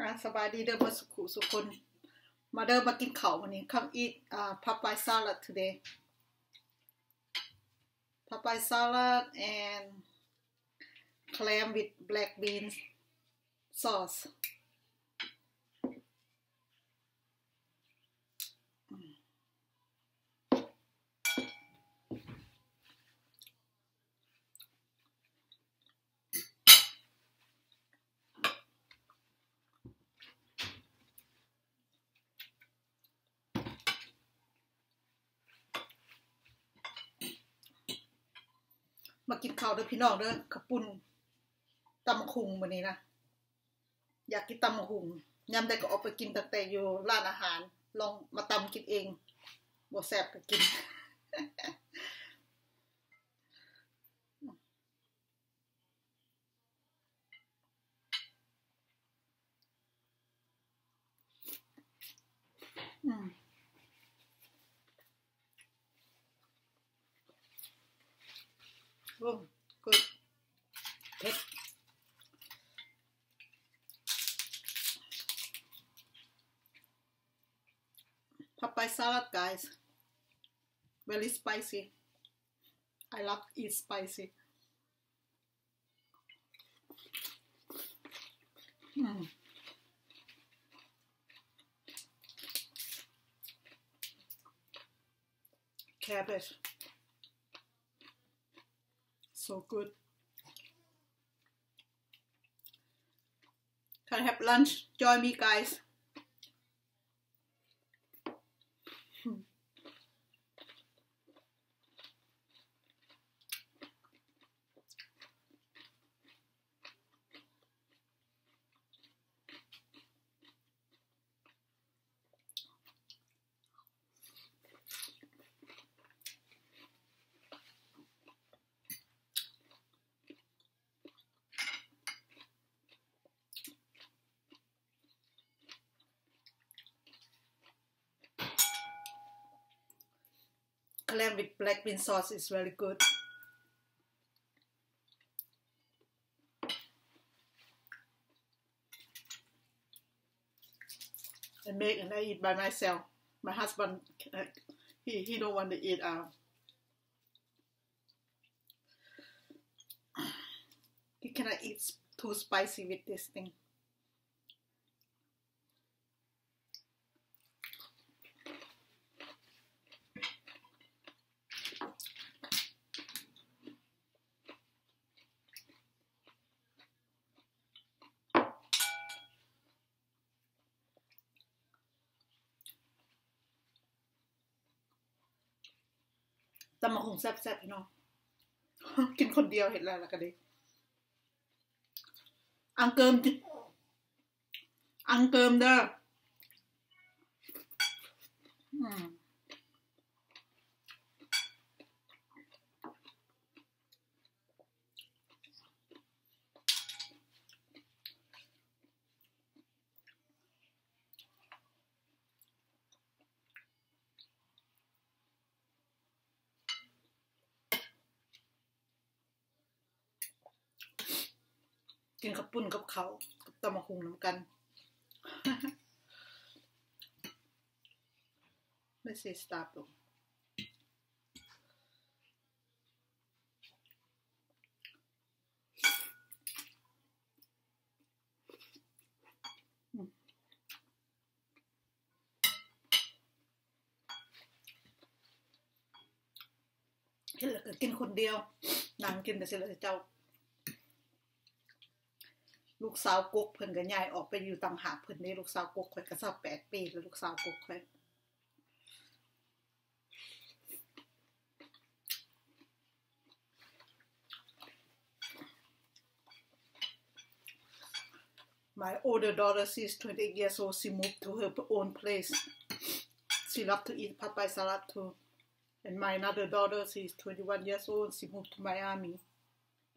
อ่าสบายดีเด้อมาสุขุสุคนมาเด้อมากินเขาววันนี้ come eat uh, Popeye salad today Popeye salad and clam with black beans sauce มากินข้าวเด้อพี่น้องเด้อขับปุ่นตำคุงวันนี้นะอยากกินตำคุงยำได้ก็ออกไปกินตั้งแต่อยู่ร้านอาหาร ลองมาตำกินเองบวแสบก็กิน Oh, good. Pick. Papaya salad, guys. Very spicy. I love eat spicy. Mm. Cabbage. So good. Can I have lunch? Join me, guys. 'Clam with black bean sauce is very good. I make and I eat by myself. My husband, uh, he he don't want to eat out. He cannot eat too spicy with this thing. ตำมะคงแซ่บๆพี่น้องกินคนเดียวเห็นแล้วละกันดิอังเกิมอังเกิมเด้อ กินกับปุ่นกับเขากับตำมะคงน้ำกันไม่ใช่สตาร์ลงอืมเห็นแล้วก็กินคนเดียวนั่งกินแต่เสร็จแล้วเจ้า ลูกสาวกกเพิ่นก็ย้ายออกไปอยู่ต่างหากเพิ่นนี่ลูกสาวกกข่อยก็สักแปดปีแล้วลูกสาวกกข่อย My older daughter, she's 28 years old. She moved to her own place. She loved to eat Popeye salad too. And my another daughter, she's 21 years old. She moved to Miami.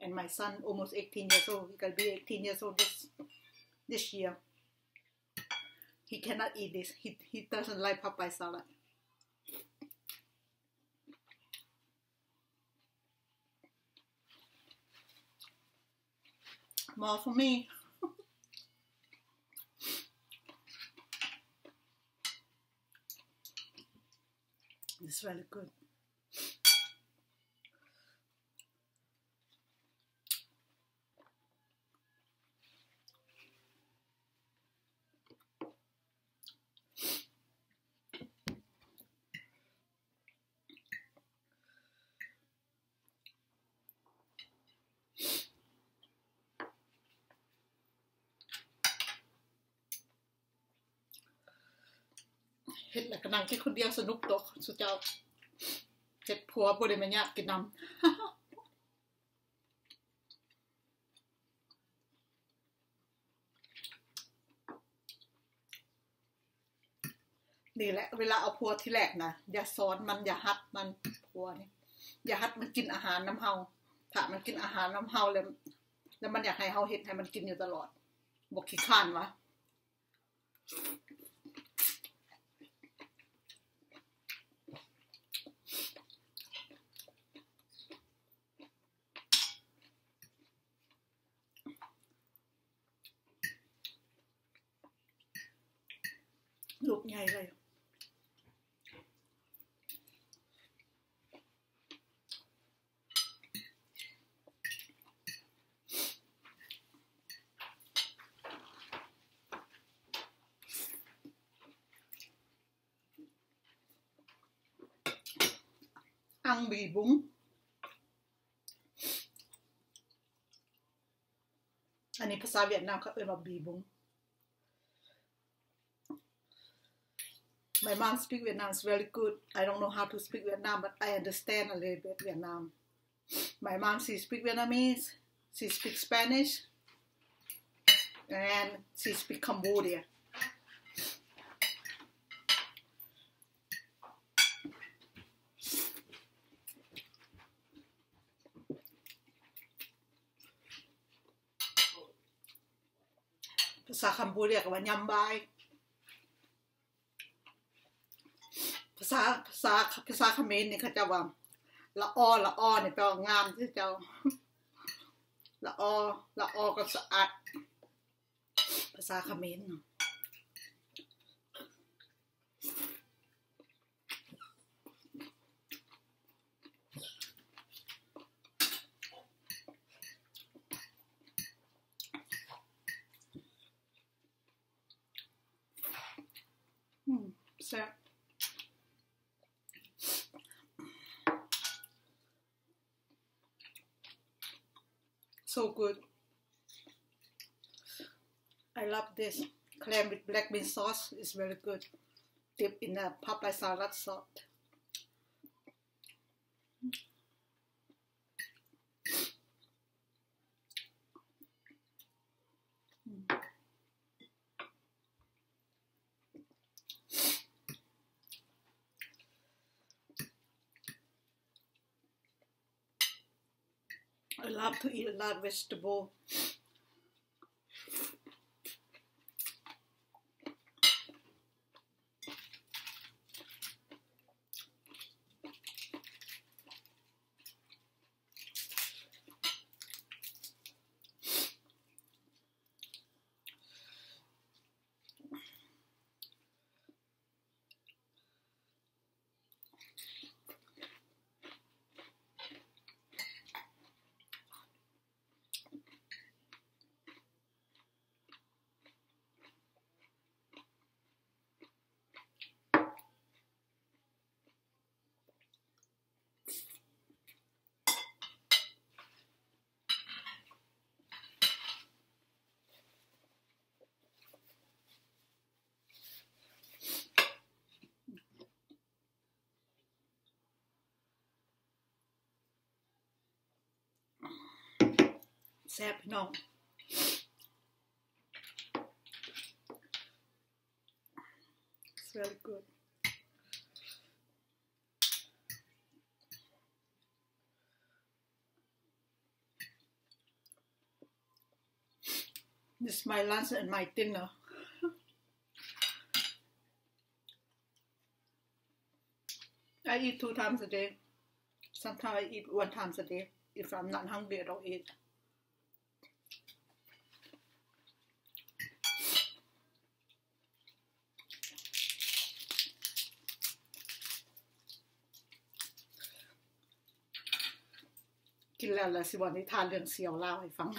and my son almost 18 years old he gonna be 18 years old this this year. He cannot eat this. He, he doesn't like Popeye salad. More for me. It's really good. Hết แล้วก็นั่งคิดคนเดียวสนุกตกสุดเจ้าเฮ็ดผัวบ่ได้มาญากินนำนี่แหละเวลาเอาผัวที่แรกนะอย่าสอนมันอย่าฮัดมันผัวนี่อย่าฮัดมันกินอาหารน้ำเฮาถ้ามันกินอาหารน้ำเฮาแล้วแล้วมันอยากให้เฮาเฮ็ดให้มันกินอยู่ตลอดบอกขี้ข้านวะ ลูกใหญ่เลยอังบีบุ้งอันนี้ภาษาเวียดนามเขาเอ่ยว่าบีบุ้ง My mom speak Vietnam very good. I don't know how to speak Vietnam, but I understand a little bit Vietnam. My mom she speak Vietnamese, she speak Spanish, and she speak Cambodia. Sa Cambodia ก็ ษาภาษาเขมรนี่เขาจะว่าละอ้อละอ้อเนี่ยแปลว่างามที่เจ้าละอ้อละอ้อก็สะอาดภาษาเขมรเนาะ so good. I love this clam with black bean sauce. It's very good. Dip in a Popeye salad salt. Mm. I love to eat a lot of vegetable. No. It's very good. This is my lunch and my dinner. I eat two times a day. Sometimes I eat one times a day. If I'm not hungry, I don't eat. กินแล้วแล้วสิวันนี้ทานเรื่องเสียวเล่าให้ฟัง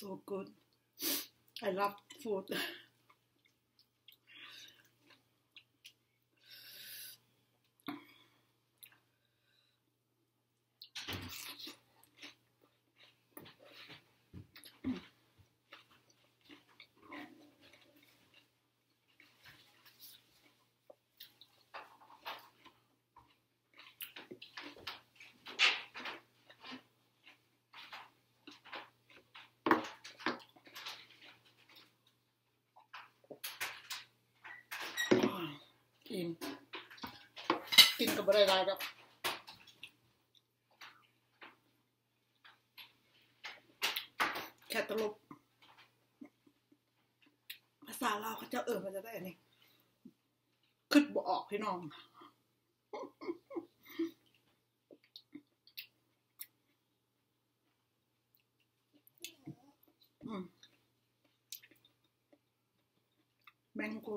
so good. I love food. กินกับอะไรได้ครับแค่ตลบภาษาเราเขาจะเออมันจะได้อันนี้ขึ้นบ่ออกพี่น้องแมงโก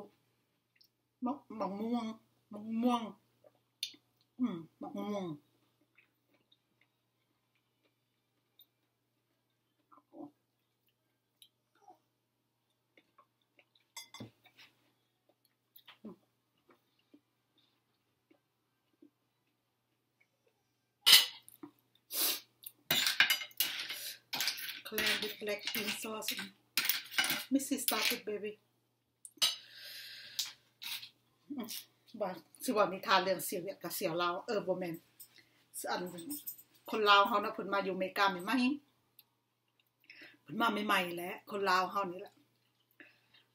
มะมะม่วงมะม่วง อืมมะม่วง Claire with black bean sauce. Missy started, baby. ว่ าสิว่านิทานเรื่องเสียวเวียดกับเสียวลาวเออบ่แม่นอันคนลาวเฮานะเพิ่นมาอยู่อเมริกาใหม่ๆเพิ่นมาใหม่ๆแหละคนลาวเฮานี่แหละ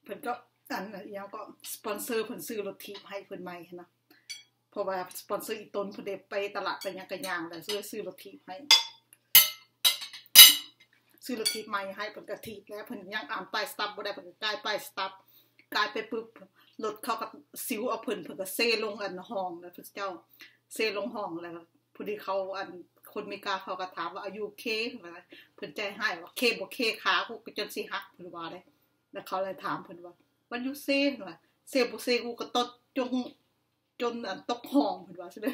เพิ่นก็อันยังก็สปอนเซอร์เพิ่นซื้อรถถีบให้เพิ่นใหม่นะเพราะว่าสปอนเซอร์อีตนเพิ่นได้ไปตลาดไปหยังกะย่างแล้วซื้อซื้อรถถีบให้ซื้อรถถีบใหม่ให้เพิ่นก็ถีบแล้วเพิ่นยังอ่านป้ายสต็อปบ่ได้เพิ่นก็กลายป้ายสต็อป กลายไปปึ๊บรถเขาก็ซิวเอาเพิ่นเพิ่นก็เซลงอันห้องแล้วพระเจ้าเซลงห้องแล้วพอดีเขาอันคนเมกาเขาก็ถามว่าอายุเคเพิ่นใจให้ว่าเคบ่เคขากูก็จนสิหักเพิ่นว่าได้แล้วเขาเลยถามเพิ่นว่าวันยูเซนว่าเซบ่เซกูก็ตดจงจนอันตกห้องเพิ่นว่าใช่มั้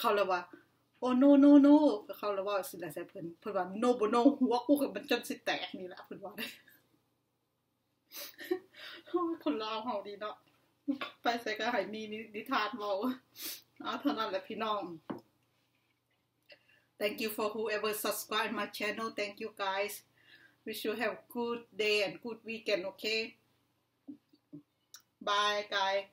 เขาเลยว่าโอ้ no no no เขาเลยว่าสิได้ใส่เพิ่นเพิ่นว่า no บ่ no หัวกูก็มันจนสิแตกนี่แหละเพิ่นว่าได้ คนลาวเฮาดีเนาะไปใส่กระหายมีนิทานเว้าเอาเท่านั้นแหละพี่น้อง Thank you for whoever subscribe my channel. Thank you guys. Wish you have good day and good weekend, okay? Bye guys.